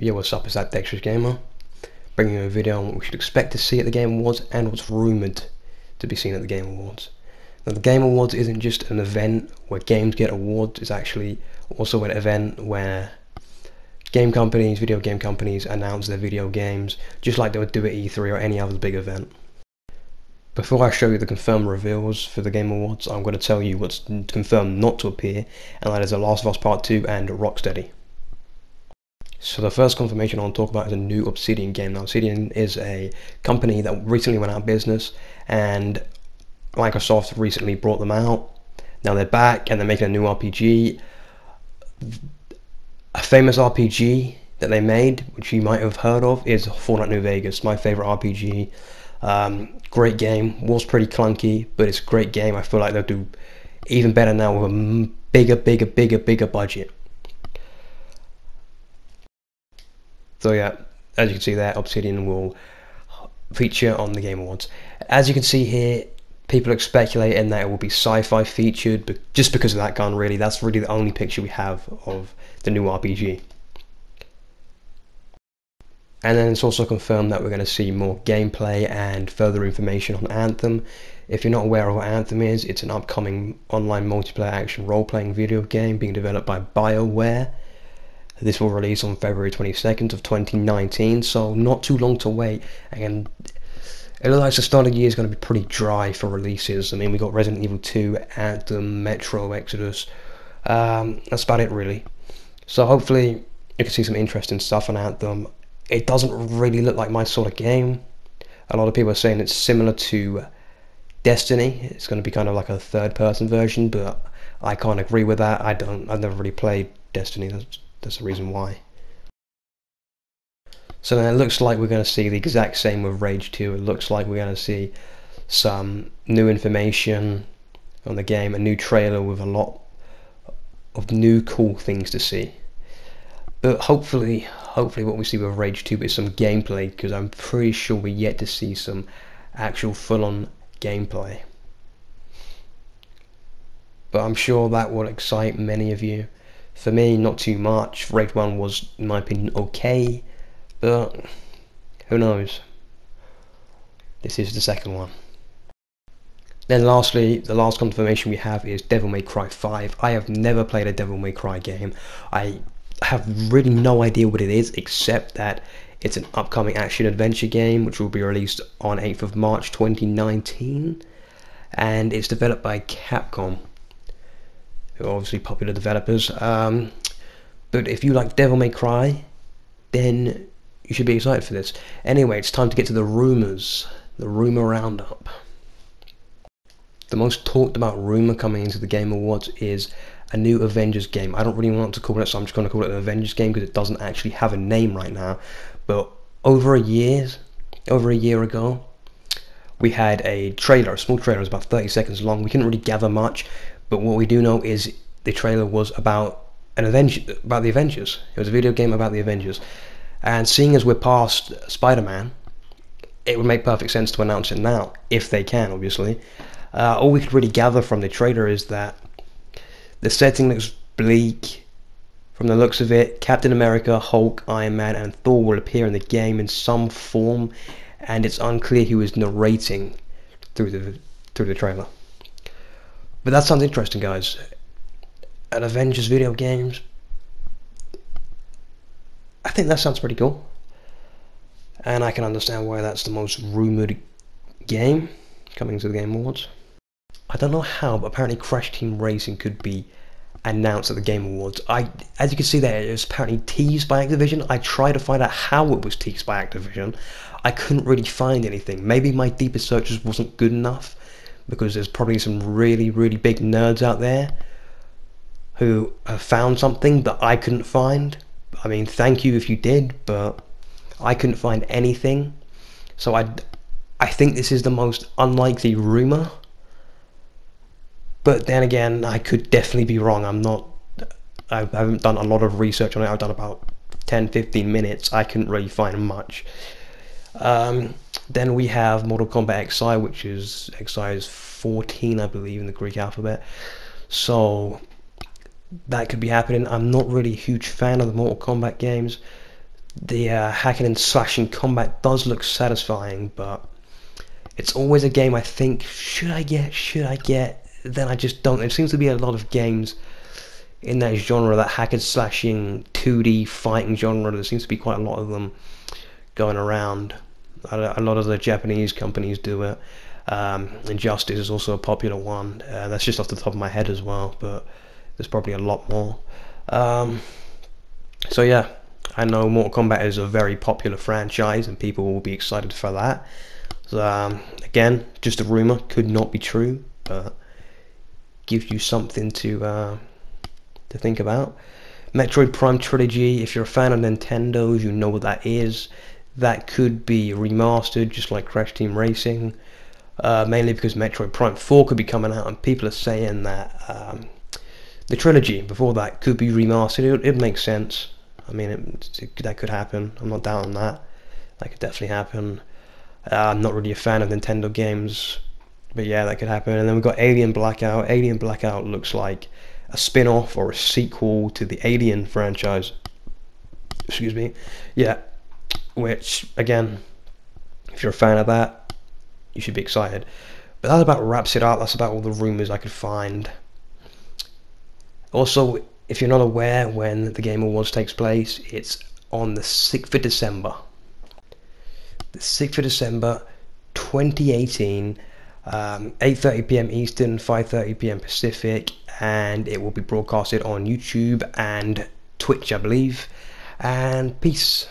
Yo, what's up? It's that Dexterous Gamer, bringing you a video on what we should expect to see at the Game Awards and what's rumoured to be seen at the Game Awards. Now, the Game Awards isn't just an event where games get awards, it's actually also an event where game companies, video game companies, announce their video games, just like they would do at E3 or any other big event. Before I show you the confirmed reveals for the Game Awards, I'm going to tell you what's confirmed not to appear, and that is The Last of Us Part 2 and Rocksteady. So the first confirmation I want to talk about is a new Obsidian game. Now Obsidian is a company that recently went out of business and Microsoft recently brought them out. Now they're back and they're making a new RPG. A famous RPG that they made, which you might have heard of, is Fallout New Vegas, my favorite RPG. Um, great game, was pretty clunky, but it's a great game. I feel like they'll do even better now with a bigger, bigger, bigger, bigger budget. So yeah, as you can see there, Obsidian will feature on the Game Awards. As you can see here, people are speculating that it will be sci-fi featured, but just because of that gun, really, that's really the only picture we have of the new RPG. And then it's also confirmed that we're going to see more gameplay and further information on Anthem. If you're not aware of what Anthem is, it's an upcoming online multiplayer action role-playing video game being developed by BioWare. This will release on February 22nd of 2019, so not too long to wait. And it looks like the start of the year is going to be pretty dry for releases. I mean, we got Resident Evil 2, Anthem, Metro Exodus. Um, that's about it, really. So hopefully you can see some interesting stuff on Anthem. It doesn't really look like my sort of game. A lot of people are saying it's similar to Destiny. It's going to be kind of like a third-person version, but I can't agree with that. I don't. I've never really played Destiny. That's that's the reason why. So then it looks like we're going to see the exact same with Rage 2. It looks like we're going to see some new information on the game, a new trailer with a lot of new cool things to see. But hopefully, hopefully what we see with Rage 2 is some gameplay because I'm pretty sure we're yet to see some actual full-on gameplay. But I'm sure that will excite many of you. For me, not too much. Rage 1 was, in my opinion, okay, but who knows. This is the second one. Then lastly, the last confirmation we have is Devil May Cry 5. I have never played a Devil May Cry game. I have really no idea what it is, except that it's an upcoming action-adventure game, which will be released on 8th of March 2019. And it's developed by Capcom who are obviously popular developers. Um, but if you like Devil May Cry, then you should be excited for this. Anyway, it's time to get to the rumours, the rumour roundup. The most talked about rumour coming into the Game Awards is a new Avengers game. I don't really want to call it, so I'm just going to call it an Avengers game because it doesn't actually have a name right now. But over a year, over a year ago, we had a trailer, a small trailer, it was about 30 seconds long. We couldn't really gather much. But what we do know is the trailer was about an Avenger, about the Avengers. It was a video game about the Avengers. And seeing as we're past Spider-Man, it would make perfect sense to announce it now, if they can, obviously. Uh, all we could really gather from the trailer is that the setting looks bleak. From the looks of it, Captain America, Hulk, Iron Man, and Thor will appear in the game in some form, and it's unclear who is narrating through the through the trailer. But that sounds interesting, guys. An Avengers video games. I think that sounds pretty cool. And I can understand why that's the most rumoured game coming to the Game Awards. I don't know how, but apparently Crash Team Racing could be announced at the Game Awards. I, as you can see there, it was apparently teased by Activision. I tried to find out how it was teased by Activision. I couldn't really find anything. Maybe my deepest searches wasn't good enough because there's probably some really, really big nerds out there who have found something that I couldn't find. I mean, thank you if you did, but I couldn't find anything. So I, I think this is the most unlikely rumor. But then again, I could definitely be wrong. I'm not. I haven't done a lot of research on it. I've done about 10, 15 minutes. I couldn't really find much. Um, then we have Mortal Kombat XI, which is XI is 14, I believe, in the Greek alphabet. So that could be happening. I'm not really a huge fan of the Mortal Kombat games. the uh, hacking and slashing combat does look satisfying, but it's always a game I think, should I get, should I get? Then I just don't. There seems to be a lot of games in that genre, that hack and slashing 2D fighting genre. There seems to be quite a lot of them going around. A lot of the Japanese companies do it. Um, Injustice is also a popular one. Uh, that's just off the top of my head as well, but there's probably a lot more. Um, so yeah, I know Mortal Kombat is a very popular franchise, and people will be excited for that. So, um, again, just a rumor, could not be true, but gives you something to uh, to think about. Metroid Prime Trilogy, if you're a fan of Nintendo, you know what that is. That could be remastered, just like Crash Team Racing. Uh, mainly because Metroid Prime 4 could be coming out, and people are saying that um, the trilogy before that could be remastered. It, it makes sense. I mean, it, it, that could happen. I'm not doubting that. That could definitely happen. Uh, I'm not really a fan of Nintendo games, but yeah, that could happen. And then we've got Alien Blackout. Alien Blackout looks like a spin-off or a sequel to the Alien franchise. Excuse me. Yeah, which again, if you're a fan of that, you should be excited. But that about wraps it up. That's about all the rumors I could find. Also, if you're not aware when the Game Awards takes place, it's on the 6th of December. The 6th of December 2018, um, 8.30 p.m. Eastern, 5.30 p.m. Pacific, and it will be broadcasted on YouTube and Twitch, I believe. And peace.